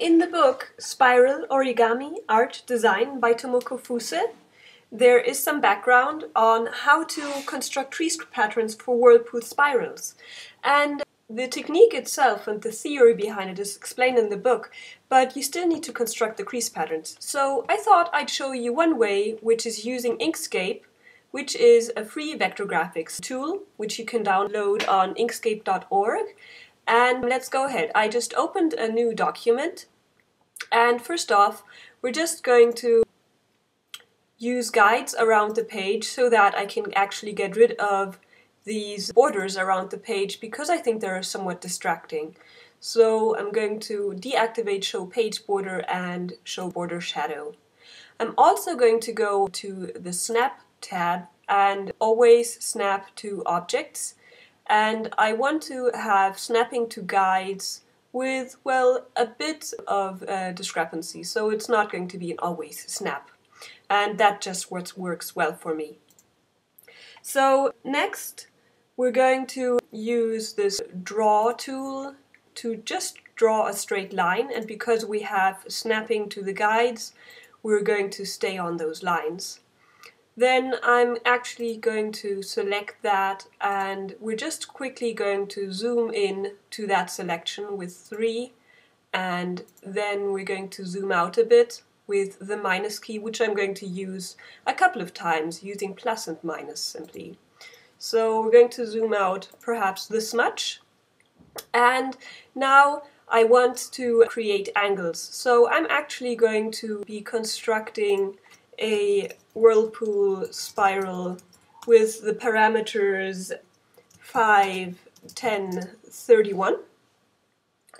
In the book Spiral Origami Art Design by Tomoko Fuse, there is some background on how to construct crease patterns for whirlpool spirals. And the technique itself and the theory behind it is explained in the book, but you still need to construct the crease patterns. So I thought I'd show you one way, which is using Inkscape, which is a free vector graphics tool, which you can download on inkscape.org. And let's go ahead. I just opened a new document. And first off, we're just going to use guides around the page so that I can actually get rid of these borders around the page because I think they're somewhat distracting. So I'm going to deactivate show page border and show border shadow. I'm also going to go to the snap tab and always snap to objects and I want to have snapping to guides with, well, a bit of uh, discrepancy, so it's not going to be an always snap. And that just works well for me. So next we're going to use this draw tool to just draw a straight line and because we have snapping to the guides we're going to stay on those lines. Then I'm actually going to select that and we're just quickly going to zoom in to that selection with 3 and then we're going to zoom out a bit with the minus key which I'm going to use a couple of times using plus and minus simply. So we're going to zoom out perhaps this much. And now I want to create angles. So I'm actually going to be constructing a whirlpool spiral with the parameters 5, 10, 31.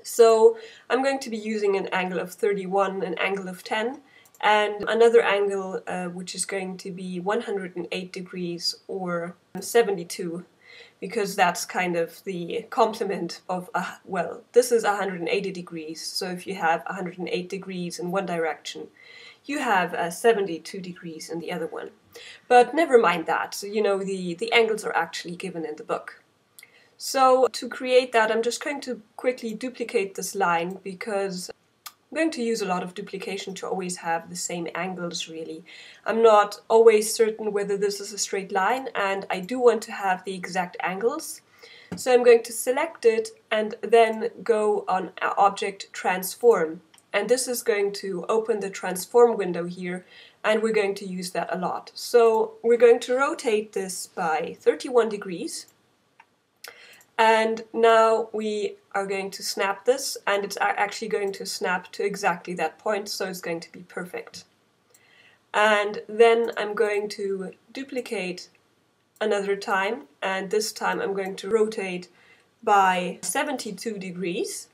So I'm going to be using an angle of 31, an angle of 10, and another angle uh, which is going to be 108 degrees or 72 because that's kind of the complement of, a, well, this is 180 degrees, so if you have 108 degrees in one direction, you have uh, 72 degrees in the other one. But never mind that, so, you know, the, the angles are actually given in the book. So to create that, I'm just going to quickly duplicate this line because I'm going to use a lot of duplication to always have the same angles really. I'm not always certain whether this is a straight line and I do want to have the exact angles. So I'm going to select it and then go on Object Transform. And this is going to open the transform window here and we're going to use that a lot. So we're going to rotate this by 31 degrees and now we are going to snap this and it's actually going to snap to exactly that point so it's going to be perfect. And then I'm going to duplicate another time and this time I'm going to rotate by 72 degrees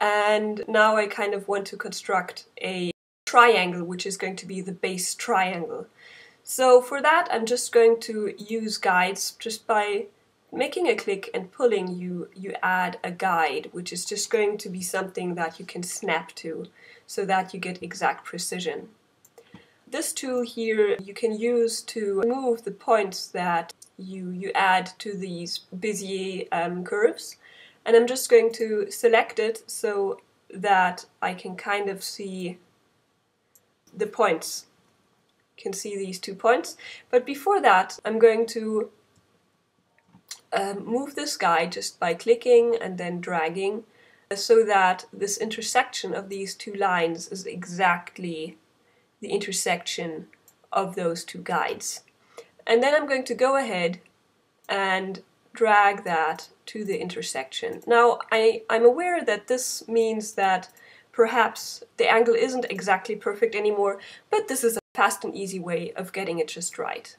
and now I kind of want to construct a triangle which is going to be the base triangle. So for that I'm just going to use guides just by making a click and pulling you you add a guide which is just going to be something that you can snap to so that you get exact precision. This tool here you can use to move the points that you, you add to these Bezier um, curves and I'm just going to select it so that I can kind of see the points. You can see these two points but before that I'm going to um, move this guide just by clicking and then dragging so that this intersection of these two lines is exactly the intersection of those two guides. And then I'm going to go ahead and drag that to the intersection. Now I, I'm aware that this means that perhaps the angle isn't exactly perfect anymore, but this is a fast and easy way of getting it just right.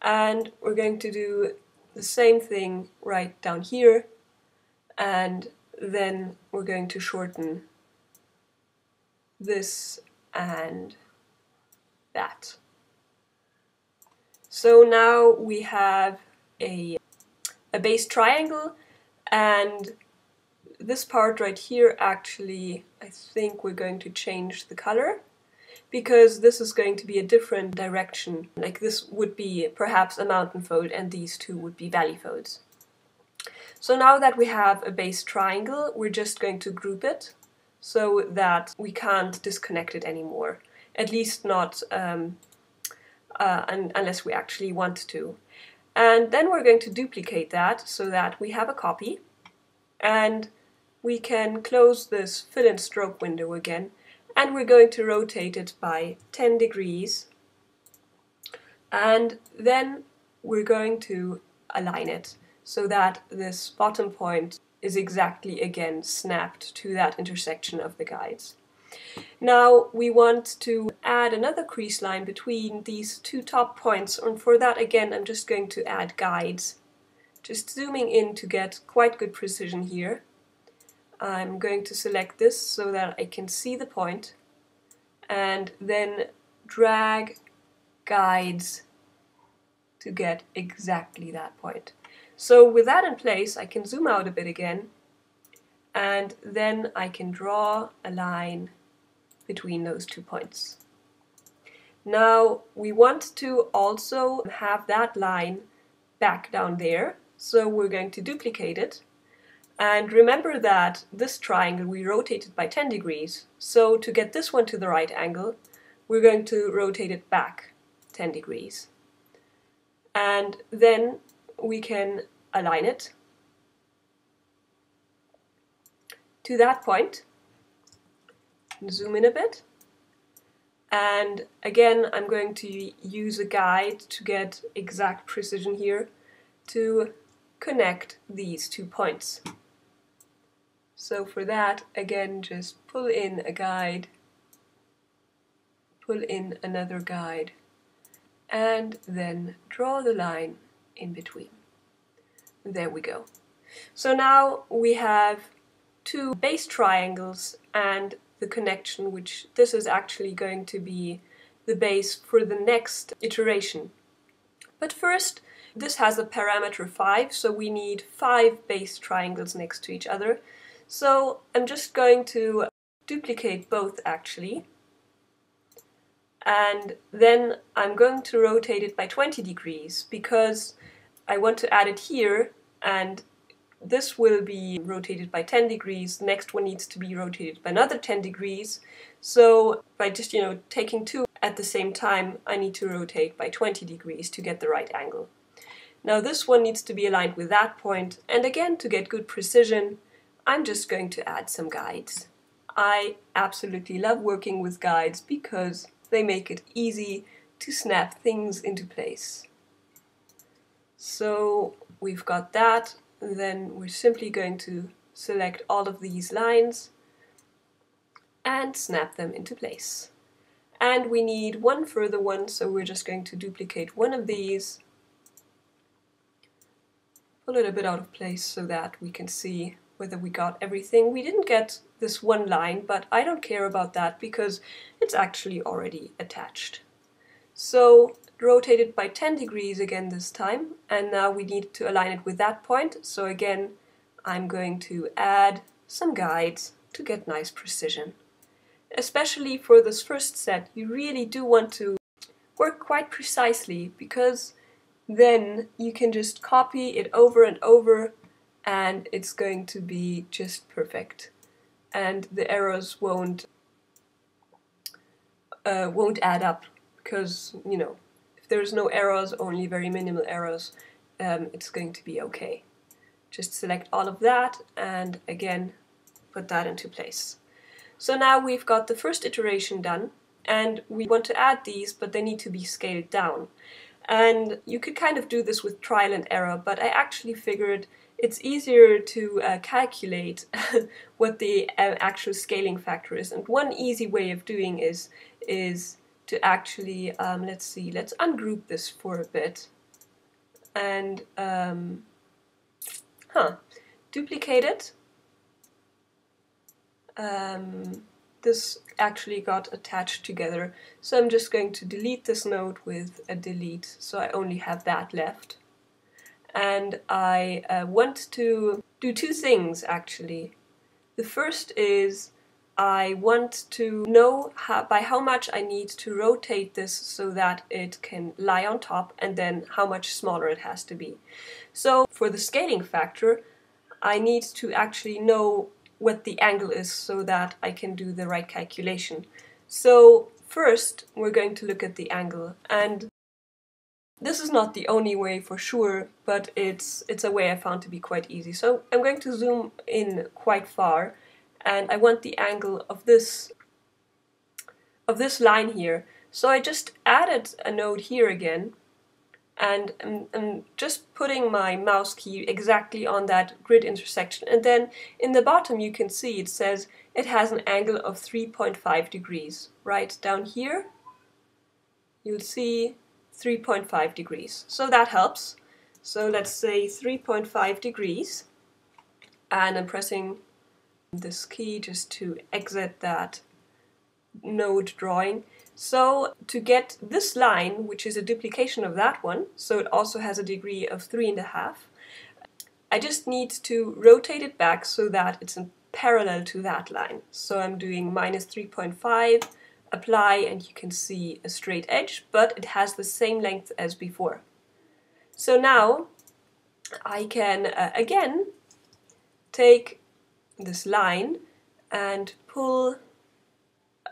And we're going to do the same thing right down here and then we're going to shorten this and that. So now we have a, a base triangle and this part right here actually I think we're going to change the color because this is going to be a different direction. Like this would be perhaps a mountain fold and these two would be valley folds. So now that we have a base triangle, we're just going to group it. so that we can't disconnect it anymore. At least not um, uh, un unless we actually want to. And then we're going to duplicate that so that we have a copy. And we can close this fill and stroke window again. And we're going to rotate it by 10 degrees. And then we're going to align it so that this bottom point is exactly again snapped to that intersection of the guides. Now we want to add another crease line between these two top points and for that again I'm just going to add guides. Just zooming in to get quite good precision here. I'm going to select this so that I can see the point and then drag guides to get exactly that point. So with that in place I can zoom out a bit again and then I can draw a line between those two points. Now we want to also have that line back down there, so we're going to duplicate it. And remember that this triangle we rotated by 10 degrees, so to get this one to the right angle, we're going to rotate it back 10 degrees. And then we can align it to that point zoom in a bit. And again, I'm going to use a guide to get exact precision here to connect these two points. So for that, again, just pull in a guide, pull in another guide, and then draw the line in between. There we go. So now we have two base triangles and the connection, which this is actually going to be the base for the next iteration. But first, this has a parameter 5, so we need 5 base triangles next to each other. So I'm just going to duplicate both actually. And then I'm going to rotate it by 20 degrees because I want to add it here and this will be rotated by 10 degrees, next one needs to be rotated by another 10 degrees. So by just, you know, taking two at the same time, I need to rotate by 20 degrees to get the right angle. Now this one needs to be aligned with that point, and again, to get good precision, I'm just going to add some guides. I absolutely love working with guides because they make it easy to snap things into place. So we've got that then we're simply going to select all of these lines and snap them into place. And we need one further one, so we're just going to duplicate one of these, pull it a bit out of place so that we can see whether we got everything. We didn't get this one line, but I don't care about that because it's actually already attached. So rotate it by 10 degrees again this time and now we need to align it with that point so again I'm going to add some guides to get nice precision. Especially for this first set you really do want to work quite precisely because then you can just copy it over and over and it's going to be just perfect and the errors won't uh, won't add up because you know there's no errors, only very minimal errors, um, it's going to be okay. Just select all of that and again put that into place. So now we've got the first iteration done and we want to add these but they need to be scaled down. And you could kind of do this with trial and error but I actually figured it's easier to uh, calculate what the uh, actual scaling factor is and one easy way of doing is is to actually, um, let's see, let's ungroup this for a bit and, um, huh, duplicate it. Um, this actually got attached together, so I'm just going to delete this node with a delete, so I only have that left. And I uh, want to do two things actually. The first is I want to know how, by how much I need to rotate this so that it can lie on top and then how much smaller it has to be. So for the scaling factor, I need to actually know what the angle is so that I can do the right calculation. So first we're going to look at the angle and this is not the only way for sure, but it's it's a way I found to be quite easy. So I'm going to zoom in quite far and I want the angle of this of this line here. So I just added a node here again and I'm, I'm, just putting my mouse key exactly on that grid intersection. And then in the bottom you can see it says it has an angle of 3.5 degrees. Right down here you'll see 3.5 degrees. So that helps. So let's say 3.5 degrees and I'm pressing this key just to exit that node drawing so to get this line, which is a duplication of that one, so it also has a degree of three and a half, I just need to rotate it back so that it's in parallel to that line. So I'm doing minus 3.5, apply, and you can see a straight edge, but it has the same length as before. So now I can, uh, again, take this line and pull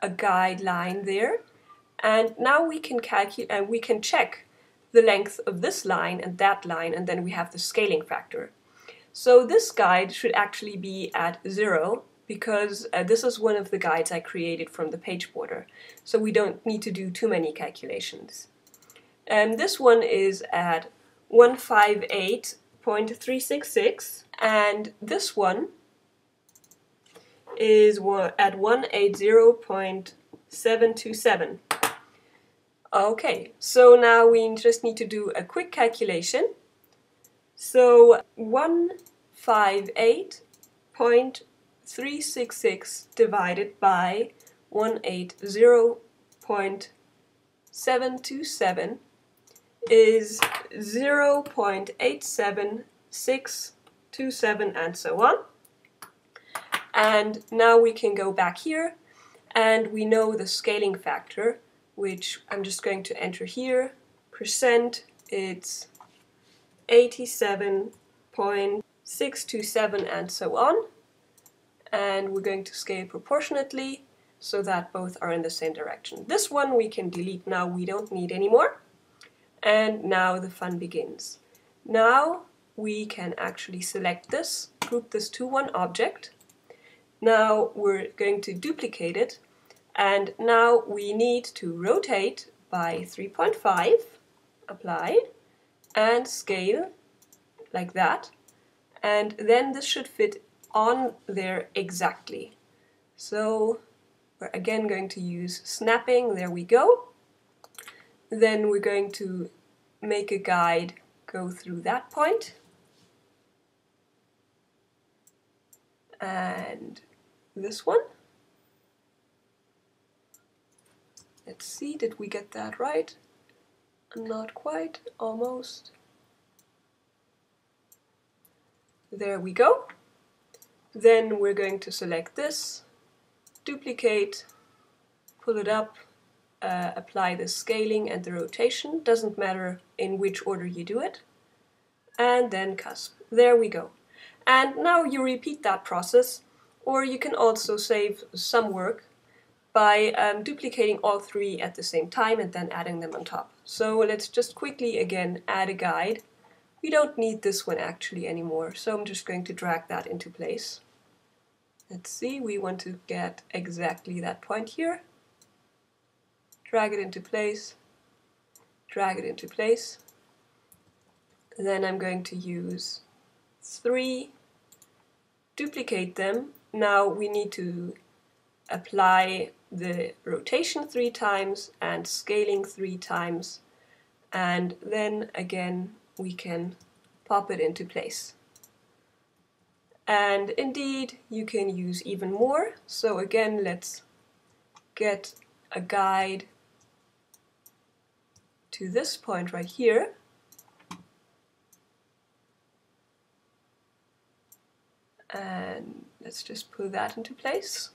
a guideline there and now we can calculate and uh, we can check the length of this line and that line and then we have the scaling factor. So this guide should actually be at zero because uh, this is one of the guides I created from the page border. So we don't need to do too many calculations. And this one is at 158.366 and this one is at 180.727. Okay, so now we just need to do a quick calculation. So 158.366 divided by 180.727 is 0.87627 and so on. And now we can go back here and we know the scaling factor which I'm just going to enter here. Percent, it's 87.627 and so on. And we're going to scale proportionately so that both are in the same direction. This one we can delete now, we don't need anymore. And now the fun begins. Now we can actually select this, group this to one object. Now we're going to duplicate it and now we need to rotate by 3.5, apply, and scale like that. And then this should fit on there exactly. So we're again going to use snapping, there we go. Then we're going to make a guide go through that point. And this one. Let's see, did we get that right? Not quite, almost. There we go. Then we're going to select this, duplicate, pull it up, uh, apply the scaling and the rotation, doesn't matter in which order you do it, and then cusp. There we go. And now you repeat that process, or you can also save some work by um, duplicating all three at the same time and then adding them on top. So let's just quickly again add a guide. We don't need this one actually anymore, so I'm just going to drag that into place. Let's see, we want to get exactly that point here. Drag it into place, drag it into place. Then I'm going to use three, duplicate them. Now we need to apply the rotation three times and scaling three times and then again we can pop it into place. And indeed you can use even more so again let's get a guide to this point right here and let's just put that into place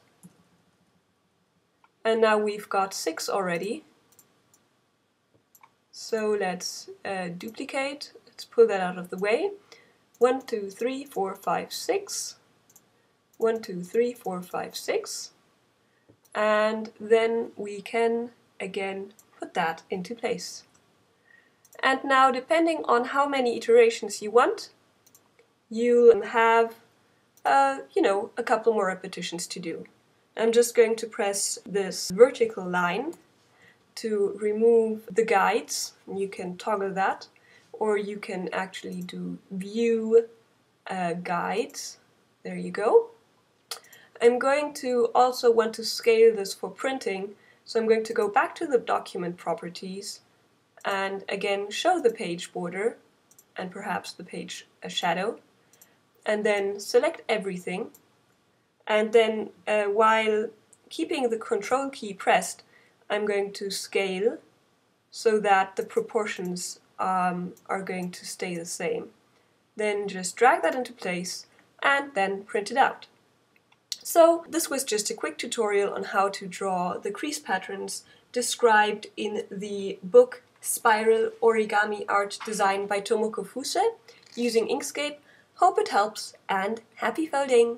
and now we've got six already. So let's uh, duplicate, let's pull that out of the way. One, two, three, four, five, six. one, two, three, four, five, six. And then we can again put that into place. And now depending on how many iterations you want, you'll have, uh, you know, a couple more repetitions to do. I'm just going to press this vertical line to remove the guides. You can toggle that, or you can actually do view uh, guides. There you go. I'm going to also want to scale this for printing, so I'm going to go back to the document properties and again show the page border and perhaps the page a shadow and then select everything and then uh, while keeping the control key pressed I'm going to scale so that the proportions um, are going to stay the same. Then just drag that into place and then print it out. So this was just a quick tutorial on how to draw the crease patterns described in the book Spiral Origami Art Design by Tomoko Fuse using Inkscape. Hope it helps and happy folding!